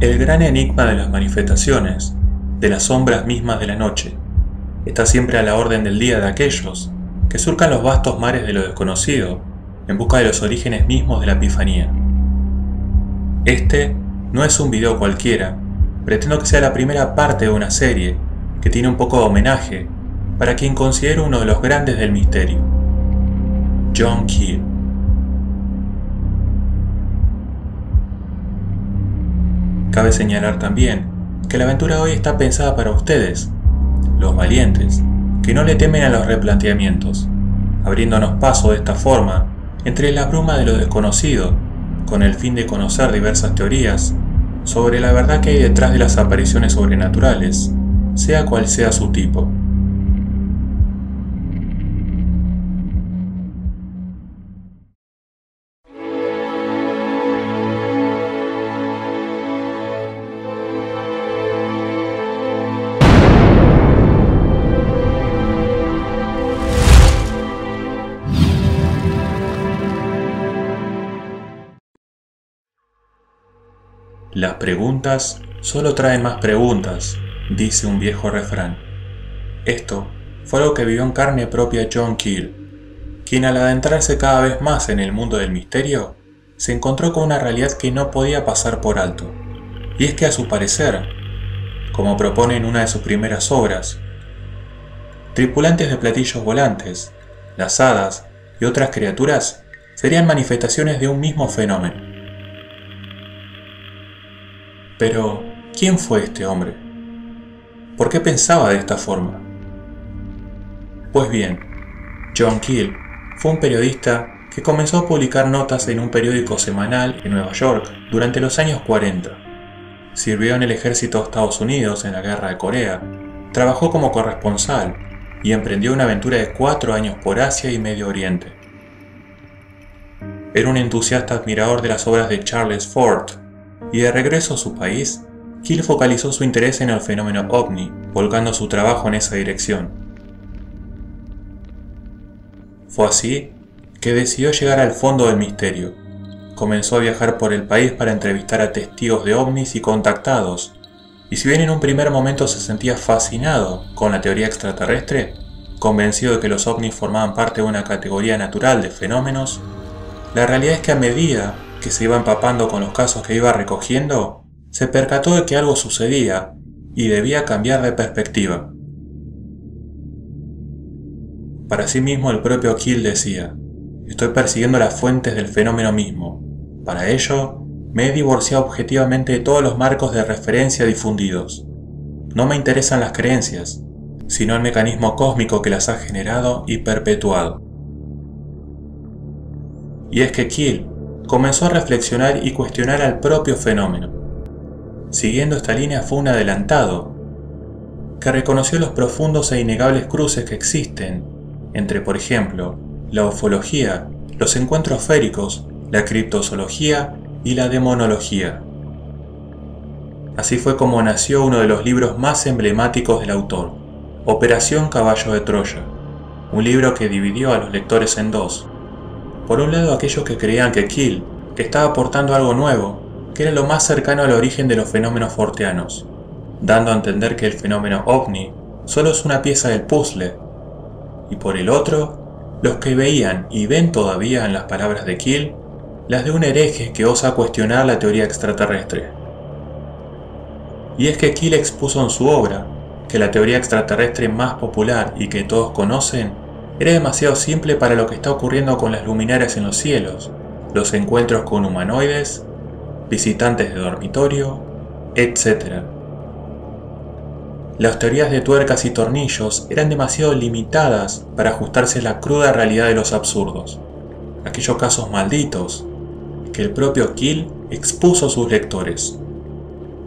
El gran enigma de las manifestaciones, de las sombras mismas de la noche, está siempre a la orden del día de aquellos que surcan los vastos mares de lo desconocido en busca de los orígenes mismos de la Epifanía. Este no es un video cualquiera, pretendo que sea la primera parte de una serie que tiene un poco de homenaje para quien considero uno de los grandes del misterio, John Keel. Cabe señalar también que la aventura hoy está pensada para ustedes, los valientes, que no le temen a los replanteamientos, abriéndonos paso de esta forma entre la bruma de lo desconocido, con el fin de conocer diversas teorías sobre la verdad que hay detrás de las apariciones sobrenaturales, sea cual sea su tipo. Las preguntas solo traen más preguntas, dice un viejo refrán. Esto fue algo que vivió en carne propia John Keel, quien al adentrarse cada vez más en el mundo del misterio, se encontró con una realidad que no podía pasar por alto. Y es que a su parecer, como propone en una de sus primeras obras, tripulantes de platillos volantes, las hadas y otras criaturas serían manifestaciones de un mismo fenómeno pero, ¿quién fue este hombre? ¿Por qué pensaba de esta forma? Pues bien, John Keel fue un periodista que comenzó a publicar notas en un periódico semanal en Nueva York durante los años 40. Sirvió en el ejército de Estados Unidos en la guerra de Corea, trabajó como corresponsal y emprendió una aventura de cuatro años por Asia y Medio Oriente. Era un entusiasta admirador de las obras de Charles Ford, y de regreso a su país, Kill focalizó su interés en el fenómeno ovni, volcando su trabajo en esa dirección. Fue así que decidió llegar al fondo del misterio. Comenzó a viajar por el país para entrevistar a testigos de ovnis y contactados, y si bien en un primer momento se sentía fascinado con la teoría extraterrestre, convencido de que los ovnis formaban parte de una categoría natural de fenómenos, la realidad es que a medida que se iba empapando con los casos que iba recogiendo, se percató de que algo sucedía y debía cambiar de perspectiva. Para sí mismo el propio Kill decía, estoy persiguiendo las fuentes del fenómeno mismo. Para ello, me he divorciado objetivamente de todos los marcos de referencia difundidos. No me interesan las creencias, sino el mecanismo cósmico que las ha generado y perpetuado. Y es que Kill comenzó a reflexionar y cuestionar al propio fenómeno. Siguiendo esta línea fue un adelantado, que reconoció los profundos e innegables cruces que existen entre, por ejemplo, la ufología, los encuentros féricos, la criptozoología y la demonología. Así fue como nació uno de los libros más emblemáticos del autor, Operación Caballo de Troya, un libro que dividió a los lectores en dos, por un lado aquellos que creían que Kill estaba aportando algo nuevo, que era lo más cercano al origen de los fenómenos forteanos, dando a entender que el fenómeno ovni solo es una pieza del puzzle, y por el otro, los que veían y ven todavía en las palabras de Kill las de un hereje que osa cuestionar la teoría extraterrestre. Y es que Kill expuso en su obra que la teoría extraterrestre más popular y que todos conocen era demasiado simple para lo que está ocurriendo con las luminarias en los cielos, los encuentros con humanoides, visitantes de dormitorio, etc. Las teorías de tuercas y tornillos eran demasiado limitadas para ajustarse a la cruda realidad de los absurdos, aquellos casos malditos que el propio Kill expuso a sus lectores,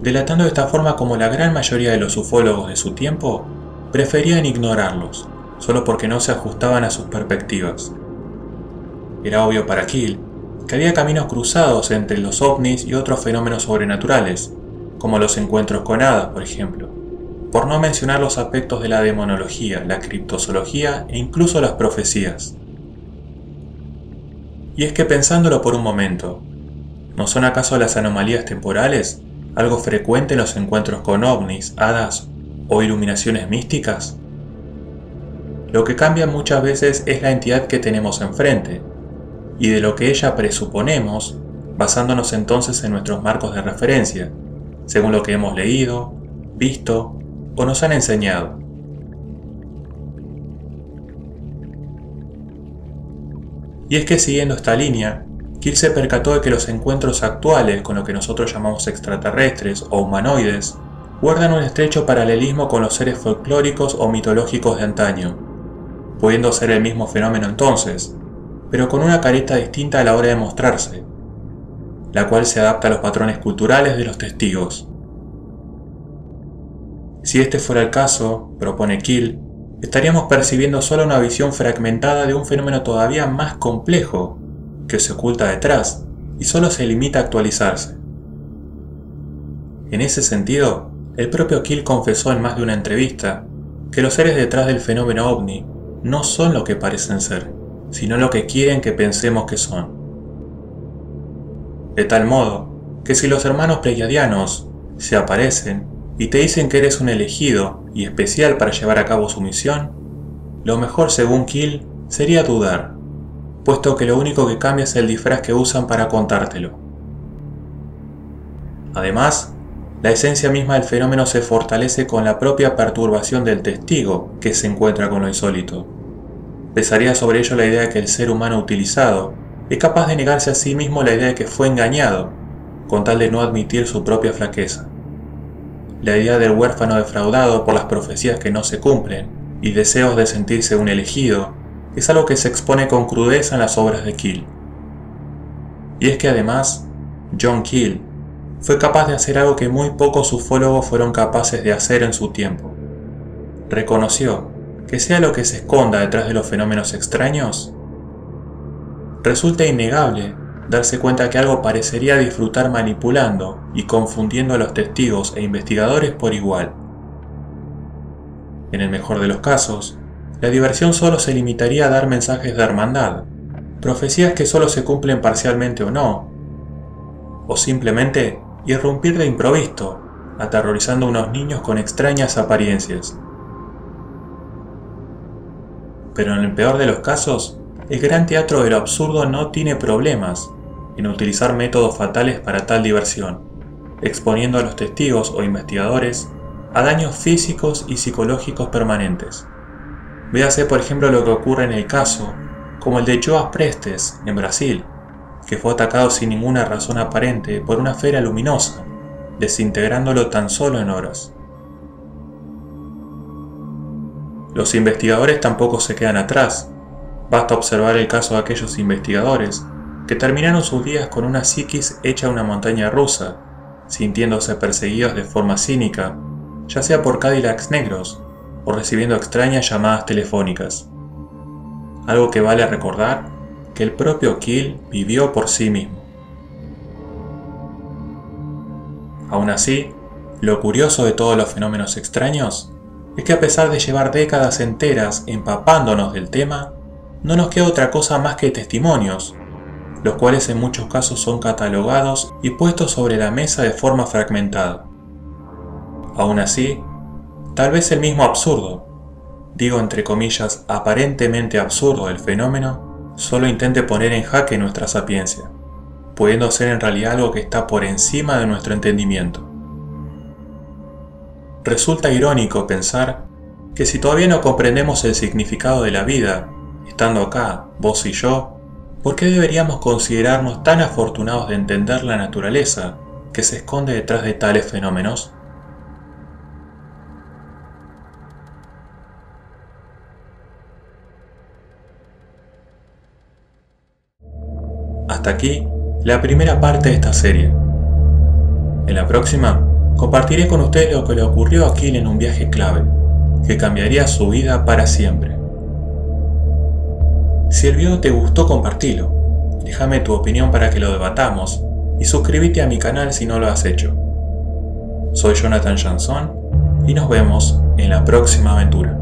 delatando de esta forma como la gran mayoría de los ufólogos de su tiempo preferían ignorarlos solo porque no se ajustaban a sus perspectivas. Era obvio para Kill que había caminos cruzados entre los ovnis y otros fenómenos sobrenaturales, como los encuentros con hadas, por ejemplo, por no mencionar los aspectos de la demonología, la criptozoología e incluso las profecías. Y es que pensándolo por un momento, ¿no son acaso las anomalías temporales algo frecuente en los encuentros con ovnis, hadas o iluminaciones místicas? Lo que cambia muchas veces es la entidad que tenemos enfrente, y de lo que ella presuponemos, basándonos entonces en nuestros marcos de referencia, según lo que hemos leído, visto o nos han enseñado. Y es que siguiendo esta línea, Kill se percató de que los encuentros actuales con lo que nosotros llamamos extraterrestres o humanoides guardan un estrecho paralelismo con los seres folclóricos o mitológicos de antaño, pudiendo ser el mismo fenómeno entonces, pero con una careta distinta a la hora de mostrarse, la cual se adapta a los patrones culturales de los testigos. Si este fuera el caso, propone Kill, estaríamos percibiendo solo una visión fragmentada de un fenómeno todavía más complejo que se oculta detrás y solo se limita a actualizarse. En ese sentido, el propio Kill confesó en más de una entrevista que los seres detrás del fenómeno ovni no son lo que parecen ser, sino lo que quieren que pensemos que son. De tal modo que si los hermanos pleiadianos se aparecen y te dicen que eres un elegido y especial para llevar a cabo su misión, lo mejor según Kill sería dudar puesto que lo único que cambia es el disfraz que usan para contártelo. Además, la esencia misma del fenómeno se fortalece con la propia perturbación del testigo que se encuentra con lo insólito. Pesaría sobre ello la idea de que el ser humano utilizado es capaz de negarse a sí mismo la idea de que fue engañado, con tal de no admitir su propia flaqueza. La idea del huérfano defraudado por las profecías que no se cumplen y deseos de sentirse un elegido es algo que se expone con crudeza en las obras de Kill. Y es que además, John Kill fue capaz de hacer algo que muy pocos ufólogos fueron capaces de hacer en su tiempo. Reconoció que sea lo que se esconda detrás de los fenómenos extraños, resulta innegable darse cuenta que algo parecería disfrutar manipulando y confundiendo a los testigos e investigadores por igual. En el mejor de los casos, la diversión solo se limitaría a dar mensajes de hermandad, profecías que solo se cumplen parcialmente o no, o simplemente irrumpir de improviso, aterrorizando a unos niños con extrañas apariencias. Pero en el peor de los casos, el gran teatro de lo absurdo no tiene problemas en utilizar métodos fatales para tal diversión, exponiendo a los testigos o investigadores a daños físicos y psicológicos permanentes. Véase por ejemplo lo que ocurre en el caso, como el de Joas Prestes, en Brasil, que fue atacado sin ninguna razón aparente por una esfera luminosa, desintegrándolo tan solo en horas. Los investigadores tampoco se quedan atrás. Basta observar el caso de aquellos investigadores que terminaron sus días con una psiquis hecha una montaña rusa, sintiéndose perseguidos de forma cínica, ya sea por Cadillacs negros o recibiendo extrañas llamadas telefónicas. Algo que vale recordar que el propio Kill vivió por sí mismo. Aún así, lo curioso de todos los fenómenos extraños es que a pesar de llevar décadas enteras empapándonos del tema, no nos queda otra cosa más que testimonios, los cuales en muchos casos son catalogados y puestos sobre la mesa de forma fragmentada. Aún así, Tal vez el mismo absurdo, digo entre comillas aparentemente absurdo del fenómeno, solo intente poner en jaque nuestra sapiencia, pudiendo ser en realidad algo que está por encima de nuestro entendimiento. Resulta irónico pensar que si todavía no comprendemos el significado de la vida, estando acá, vos y yo, ¿por qué deberíamos considerarnos tan afortunados de entender la naturaleza que se esconde detrás de tales fenómenos? Hasta aquí la primera parte de esta serie. En la próxima, compartiré con ustedes lo que le ocurrió a Kill en un viaje clave, que cambiaría su vida para siempre. Si el video te gustó, compartilo. Déjame tu opinión para que lo debatamos y suscríbete a mi canal si no lo has hecho. Soy Jonathan Jansson y nos vemos en la próxima aventura.